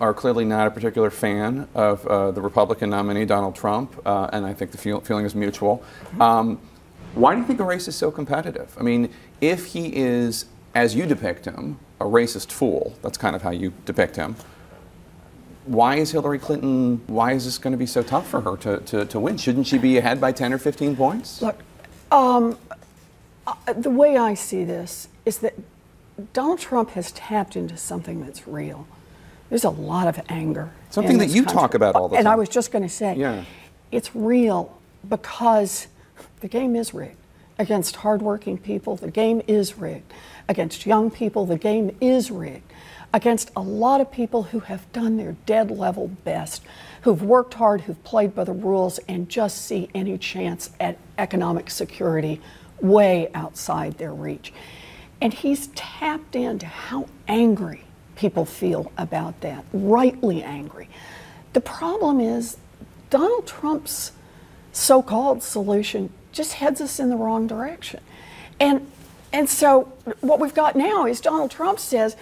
are clearly not a particular fan of uh, the Republican nominee, Donald Trump, uh, and I think the feel- feeling is mutual. Um, why do you think the race is so competitive? I mean, if he is, as you depict him, a racist fool, that's kind of how you depict him, why is Hillary Clinton, why is this going to be so tough for her to, to, to win? Shouldn't she be ahead by 10 or 15 points? Look, um, uh, the way I see this is that Donald Trump has tapped into something that's real. There's a lot of anger. Something that you country. talk about all the time. And I was just going to say, Yeah. it's real because the game is rigged. Against hardworking people, the game is rigged. Against young people, the game is rigged. Against a lot of people who have done their dead level best, who've worked hard, who've played by the rules, and just see any chance at economic security way outside their reach. And he's tapped into how angry people feel about that, rightly angry. The problem is Donald Trump's so called solution just heads us in the wrong direction. And, and so what we've got now is Donald Trump says,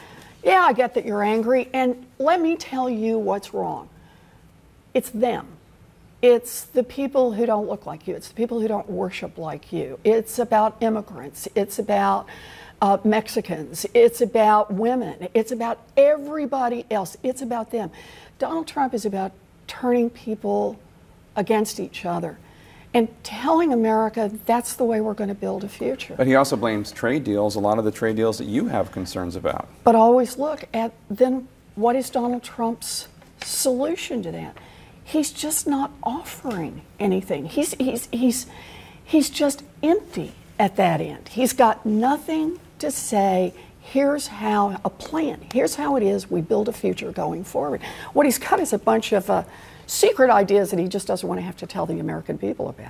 Yeah, I get that you're angry, and let me tell you what's wrong. It's them. It's the people who don't look like you. It's the people who don't worship like you. It's about immigrants. It's about uh, Mexicans. It's about women. It's about everybody else. It's about them. Donald Trump is about turning people against each other and telling America that's the way we're going to build a future. But he also blames trade deals, a lot of the trade deals that you have concerns about. But always look at then what is Donald Trump's solution to that? He's just not offering anything. He's, he's, he's, he's just empty at that end. He's got nothing to say. Here's how a plan. Here's how it is we build a future going forward. What he's got is a bunch of uh, secret ideas that he just doesn't want to have to tell the American people about.